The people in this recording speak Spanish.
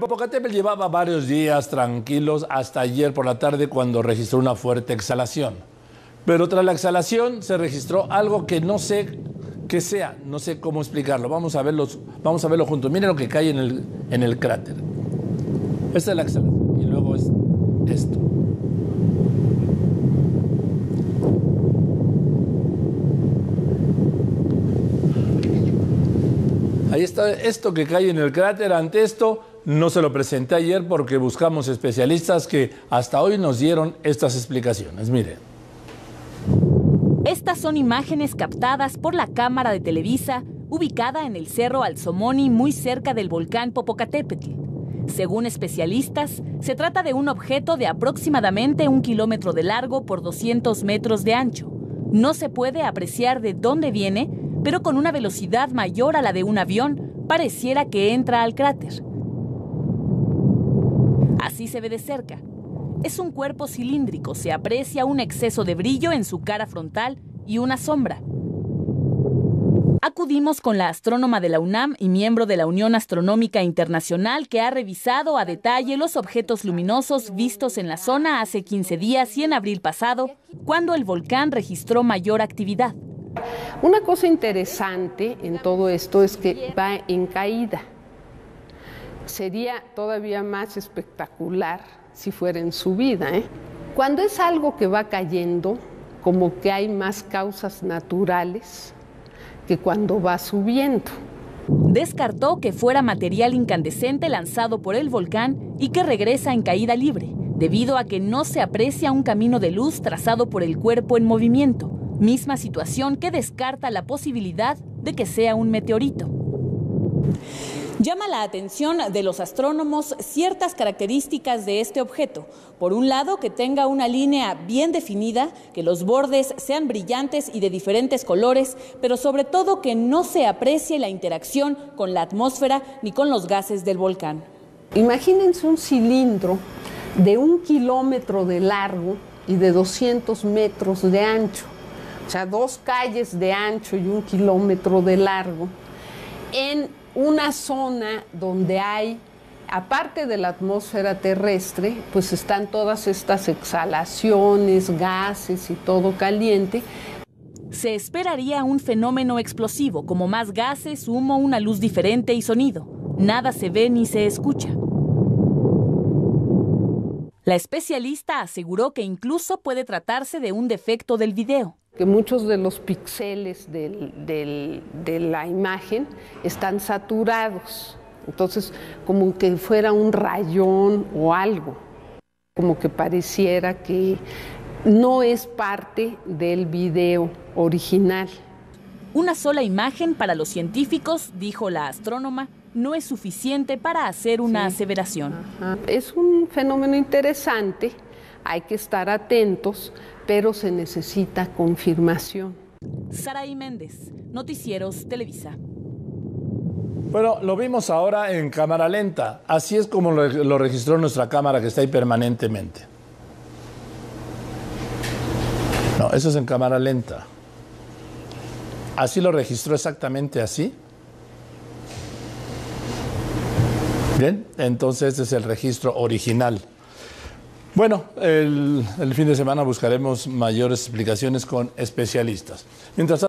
Popocatépetl llevaba varios días tranquilos hasta ayer por la tarde cuando registró una fuerte exhalación. Pero tras la exhalación se registró algo que no sé qué sea, no sé cómo explicarlo. Vamos a verlo, vamos a verlo juntos. Miren lo que cae en el, en el cráter. Esta es la exhalación y luego es esto. Ahí está esto que cae en el cráter. Ante esto no se lo presenté ayer porque buscamos especialistas que hasta hoy nos dieron estas explicaciones. Miren. Estas son imágenes captadas por la cámara de Televisa ubicada en el Cerro Alzomoni muy cerca del volcán Popocatépetl. Según especialistas, se trata de un objeto de aproximadamente un kilómetro de largo por 200 metros de ancho. No se puede apreciar de dónde viene pero con una velocidad mayor a la de un avión, pareciera que entra al cráter. Así se ve de cerca. Es un cuerpo cilíndrico, se aprecia un exceso de brillo en su cara frontal y una sombra. Acudimos con la astrónoma de la UNAM y miembro de la Unión Astronómica Internacional que ha revisado a detalle los objetos luminosos vistos en la zona hace 15 días y en abril pasado, cuando el volcán registró mayor actividad. Una cosa interesante en todo esto es que va en caída. Sería todavía más espectacular si fuera en subida. ¿eh? Cuando es algo que va cayendo, como que hay más causas naturales que cuando va subiendo. Descartó que fuera material incandescente lanzado por el volcán y que regresa en caída libre, debido a que no se aprecia un camino de luz trazado por el cuerpo en movimiento misma situación que descarta la posibilidad de que sea un meteorito. Llama la atención de los astrónomos ciertas características de este objeto. Por un lado, que tenga una línea bien definida, que los bordes sean brillantes y de diferentes colores, pero sobre todo que no se aprecie la interacción con la atmósfera ni con los gases del volcán. Imagínense un cilindro de un kilómetro de largo y de 200 metros de ancho o sea, dos calles de ancho y un kilómetro de largo, en una zona donde hay, aparte de la atmósfera terrestre, pues están todas estas exhalaciones, gases y todo caliente. Se esperaría un fenómeno explosivo, como más gases, humo, una luz diferente y sonido. Nada se ve ni se escucha. La especialista aseguró que incluso puede tratarse de un defecto del video que muchos de los píxeles de la imagen están saturados. Entonces, como que fuera un rayón o algo, como que pareciera que no es parte del video original. Una sola imagen para los científicos, dijo la astrónoma, no es suficiente para hacer una aseveración. Es un fenómeno interesante, hay que estar atentos, pero se necesita confirmación. Saraí Méndez, Noticieros Televisa. Bueno, lo vimos ahora en cámara lenta. Así es como lo, registró nuestra cámara que está ahí permanentemente. No, eso es en cámara lenta. Así lo registró exactamente así. Bien, entonces este es el registro original. Bueno, el, fin de semana buscaremos mayores explicaciones con especialistas. Mientras